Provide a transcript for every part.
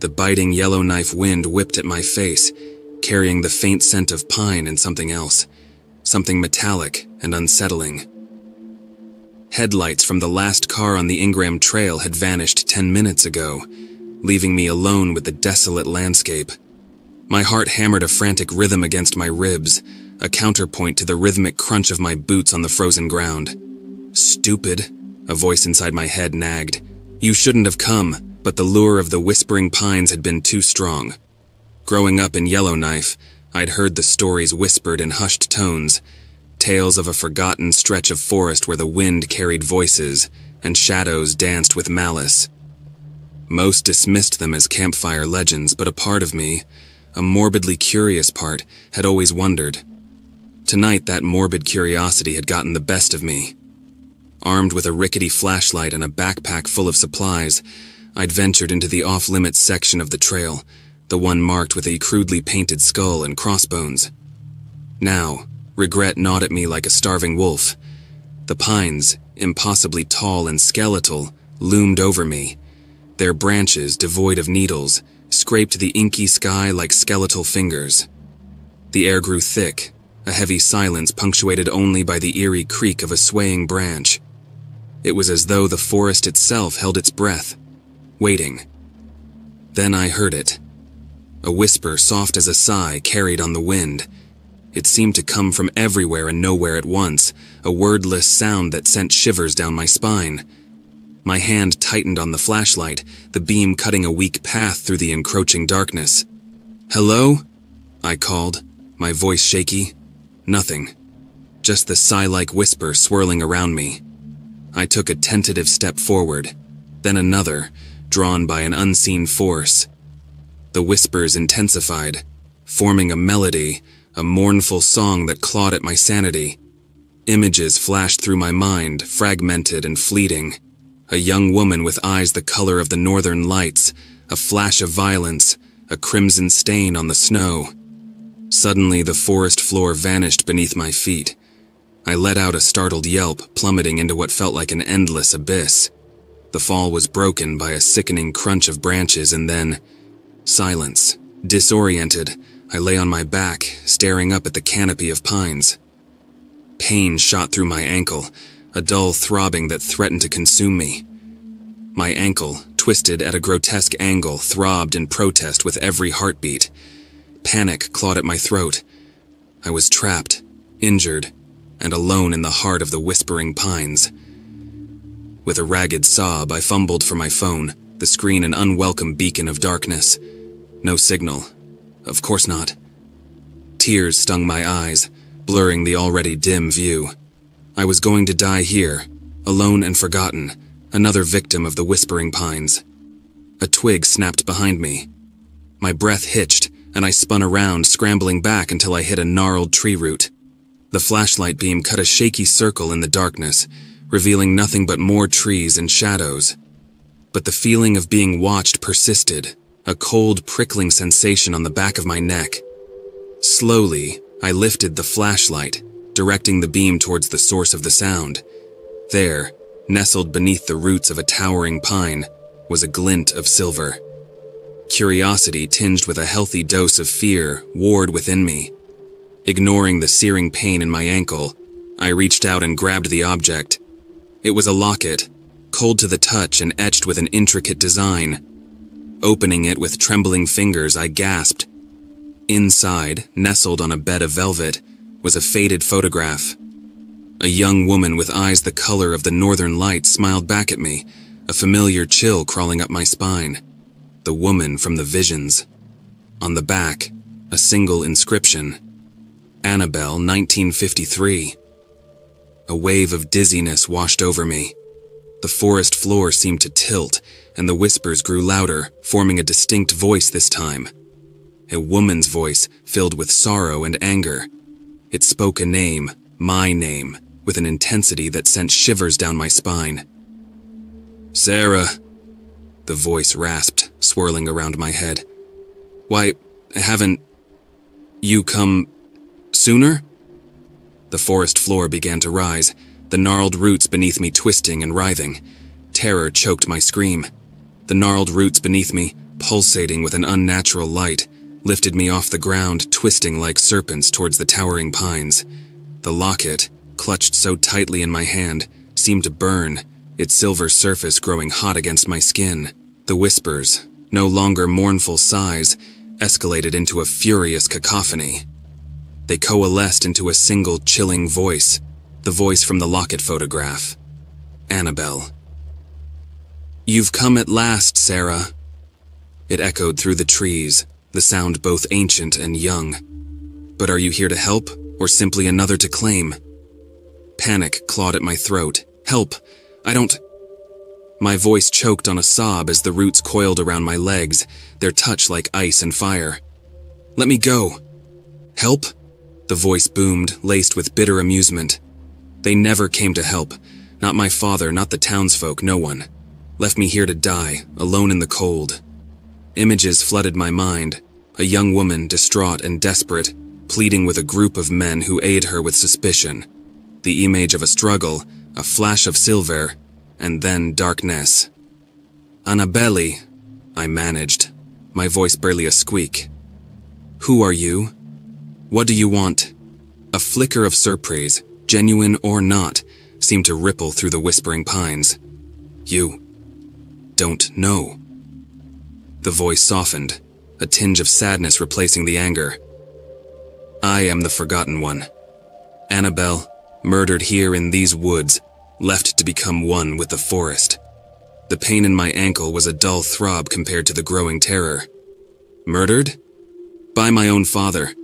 The biting yellowknife wind whipped at my face, carrying the faint scent of pine and something else. Something metallic and unsettling. Headlights from the last car on the Ingraham Trail had vanished ten minutes ago, leaving me alone with the desolate landscape. My heart hammered a frantic rhythm against my ribs, a counterpoint to the rhythmic crunch of my boots on the frozen ground. Stupid, a voice inside my head nagged. You shouldn't have come, but the lure of the whispering pines had been too strong. Growing up in Yellowknife, I'd heard the stories whispered in hushed tones, tales of a forgotten stretch of forest where the wind carried voices and shadows danced with malice. Most dismissed them as campfire legends, but a part of me, a morbidly curious part, had always wondered. Tonight, that morbid curiosity had gotten the best of me. Armed with a rickety flashlight and a backpack full of supplies, I'd ventured into the off-limits section of the trail, the one marked with a crudely painted skull and crossbones. Now, regret gnawed at me like a starving wolf. The pines, impossibly tall and skeletal, loomed over me. Their branches, devoid of needles, scraped the inky sky like skeletal fingers. The air grew thick, a heavy silence punctuated only by the eerie creak of a swaying branch. It was as though the forest itself held its breath, waiting. Then I heard it. A whisper soft as a sigh carried on the wind. It seemed to come from everywhere and nowhere at once, a wordless sound that sent shivers down my spine. My hand tightened on the flashlight, the beam cutting a weak path through the encroaching darkness. Hello? I called, my voice shaky. Nothing. Just the sigh-like whisper swirling around me. I took a tentative step forward, then another, drawn by an unseen force. The whispers intensified, forming a melody, a mournful song that clawed at my sanity. Images flashed through my mind, fragmented and fleeting. A young woman with eyes the color of the northern lights, a flash of violence, a crimson stain on the snow. Suddenly, the forest floor vanished beneath my feet. I let out a startled yelp, plummeting into what felt like an endless abyss. The fall was broken by a sickening crunch of branches and then silence. Disoriented, I lay on my back, staring up at the canopy of pines. Pain shot through my ankle, a dull throbbing that threatened to consume me. My ankle, twisted at a grotesque angle, throbbed in protest with every heartbeat. Panic clawed at my throat. I was trapped, injured, and alone in the heart of the whispering pines. With a ragged sob, I fumbled for my phone, the screen an unwelcome beacon of darkness. No signal. Of course not. Tears stung my eyes, blurring the already dim view. I was going to die here, alone and forgotten, another victim of the whispering pines. A twig snapped behind me. My breath hitched, and I spun around, scrambling back until I hit a gnarled tree root. The flashlight beam cut a shaky circle in the darkness, revealing nothing but more trees and shadows. But the feeling of being watched persisted, a cold, prickling sensation on the back of my neck. Slowly, I lifted the flashlight, directing the beam towards the source of the sound. There, nestled beneath the roots of a towering pine, was a glint of silver. Curiosity tinged with a healthy dose of fear warred within me. Ignoring the searing pain in my ankle, I reached out and grabbed the object. It was a locket, cold to the touch and etched with an intricate design. Opening it with trembling fingers, I gasped. Inside, nestled on a bed of velvet, was a faded photograph. A young woman with eyes the color of the northern light smiled back at me, a familiar chill crawling up my spine. The woman from the visions. On the back, a single inscription. Annabelle, 1953. A wave of dizziness washed over me. The forest floor seemed to tilt, and the whispers grew louder, forming a distinct voice this time. A woman's voice filled with sorrow and anger. It spoke a name, my name, with an intensity that sent shivers down my spine. Sarah, the voice rasped, swirling around my head. Why, haven't you come sooner? The forest floor began to rise, the gnarled roots beneath me twisting and writhing. Terror choked my scream. The gnarled roots beneath me, pulsating with an unnatural light, lifted me off the ground, twisting like serpents towards the towering pines. The locket, clutched so tightly in my hand, seemed to burn, its silver surface growing hot against my skin. The whispers, no longer mournful sighs, escalated into a furious cacophony. They coalesced into a single chilling voice, the voice from the locket photograph. Annabelle. You've come at last, Sarah. It echoed through the trees, the sound both ancient and young. But are you here to help, or simply another to claim? Panic clawed at my throat. Help! I don't. My voice choked on a sob as the roots coiled around my legs, their touch like ice and fire. Let me go. Help? The voice boomed, laced with bitter amusement. They never came to help. Not my father, not the townsfolk, no one. Left me here to die, alone in the cold. Images flooded my mind. A young woman, distraught and desperate, pleading with a group of men who aid her with suspicion. The image of a struggle, a flash of silver, and then darkness. Annabelle, I managed, my voice barely a squeak. Who are you? What do you want? A flicker of surprise, genuine or not, seemed to ripple through the whispering pines. You don't know. The voice softened, a tinge of sadness replacing the anger. I am the forgotten one. Annabelle, murdered here in these woods, left to become one with the forest. The pain in my ankle was a dull throb compared to the growing terror. Murdered? By my own father,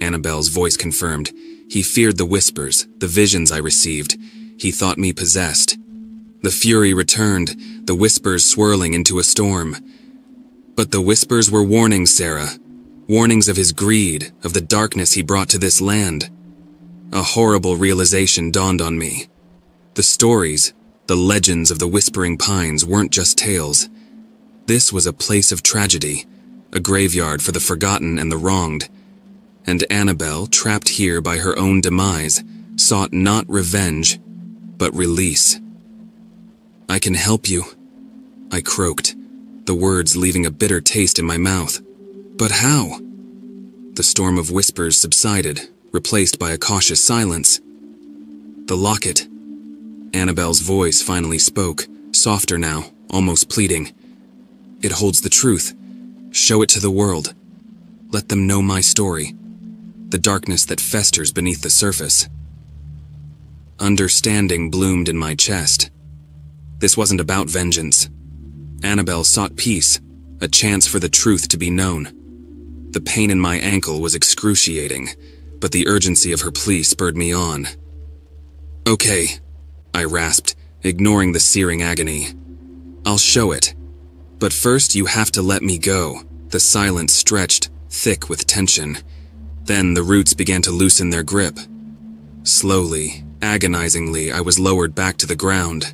Annabelle's voice confirmed. He feared the whispers, the visions I received. He thought me possessed. The fury returned, the whispers swirling into a storm. But the whispers were warnings, Sarah. Warnings of his greed, of the darkness he brought to this land. A horrible realization dawned on me. The stories, the legends of the Whispering Pines weren't just tales. This was a place of tragedy, a graveyard for the forgotten and the wronged. And Annabelle, trapped here by her own demise, sought not revenge, but release. I can help you, I croaked, the words leaving a bitter taste in my mouth. But how? The storm of whispers subsided, replaced by a cautious silence. The locket, Annabelle's voice finally spoke, softer now, almost pleading. It holds the truth. Show it to the world. Let them know my story. The darkness that festers beneath the surface. Understanding bloomed in my chest. This wasn't about vengeance. Annabelle sought peace, a chance for the truth to be known. The pain in my ankle was excruciating, but the urgency of her plea spurred me on. Okay, I rasped, ignoring the searing agony. I'll show it. But first you have to let me go. The silence stretched, thick with tension. Then the roots began to loosen their grip. Slowly, agonizingly, I was lowered back to the ground.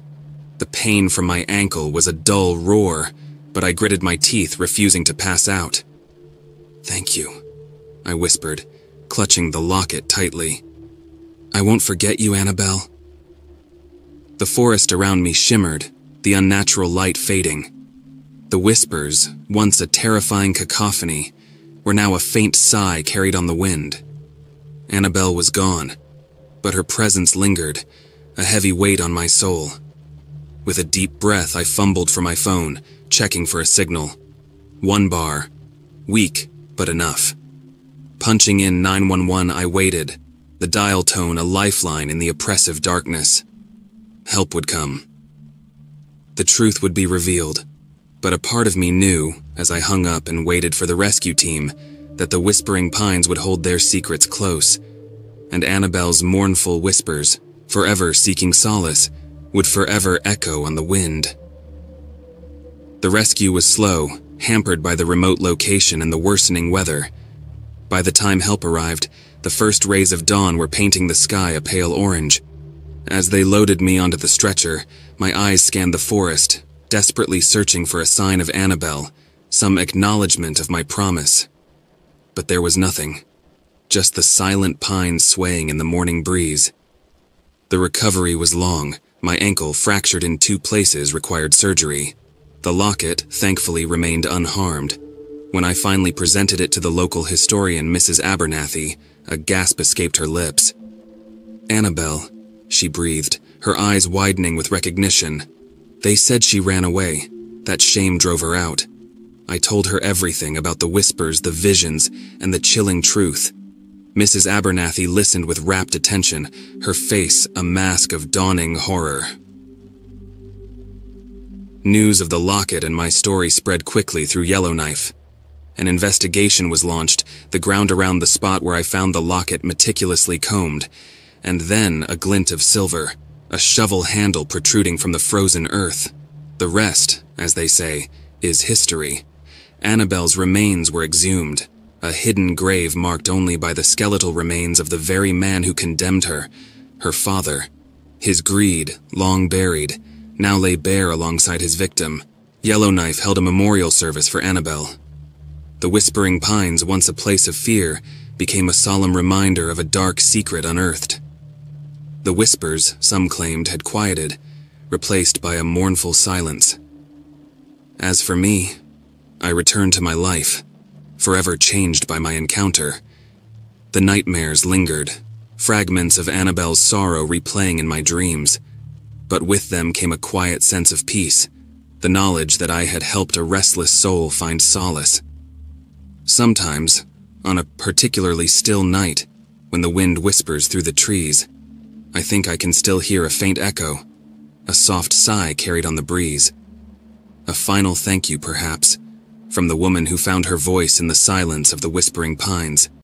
The pain from my ankle was a dull roar, but I gritted my teeth, refusing to pass out. Thank you, I whispered, clutching the locket tightly. I won't forget you, Annabelle. The forest around me shimmered, the unnatural light fading. The whispers, once a terrifying cacophony, were now a faint sigh carried on the wind. Annabelle was gone, but her presence lingered, a heavy weight on my soul. With a deep breath, I fumbled for my phone, checking for a signal. One bar. Weak, but enough. Punching in 911, I waited, the dial tone a lifeline in the oppressive darkness help would come. The truth would be revealed, but a part of me knew, as I hung up and waited for the rescue team, that the Whispering Pines would hold their secrets close, and Annabelle's mournful whispers, forever seeking solace, would forever echo on the wind. The rescue was slow, hampered by the remote location and the worsening weather. By the time help arrived, the first rays of dawn were painting the sky a pale orange, as they loaded me onto the stretcher, my eyes scanned the forest, desperately searching for a sign of Annabelle, some acknowledgement of my promise. But there was nothing, just the silent pines swaying in the morning breeze. The recovery was long. My ankle, fractured in two places, required surgery. The locket, thankfully, remained unharmed. When I finally presented it to the local historian, Mrs. Abernathy, a gasp escaped her lips. Annabelle, she breathed, her eyes widening with recognition. They said she ran away. That shame drove her out. I told her everything about the whispers, the visions, and the chilling truth. Mrs. Abernathy listened with rapt attention, her face a mask of dawning horror. News of the locket and my story spread quickly through Yellowknife. An investigation was launched, the ground around the spot where I found the locket meticulously combed, and then a glint of silver, a shovel handle protruding from the frozen earth. The rest, as they say, is history. Annabelle's remains were exhumed, a hidden grave marked only by the skeletal remains of the very man who condemned her, her father. His greed, long buried, now lay bare alongside his victim. Yellowknife held a memorial service for Annabelle. The Whispering Pines, once a place of fear, became a solemn reminder of a dark secret unearthed. The whispers, some claimed, had quieted, replaced by a mournful silence. As for me, I returned to my life, forever changed by my encounter. The nightmares lingered, fragments of Annabelle's sorrow replaying in my dreams, but with them came a quiet sense of peace, the knowledge that I had helped a restless soul find solace. Sometimes, on a particularly still night, when the wind whispers through the trees, I think I can still hear a faint echo, a soft sigh carried on the breeze. A final thank you, perhaps, from the woman who found her voice in the silence of the whispering pines.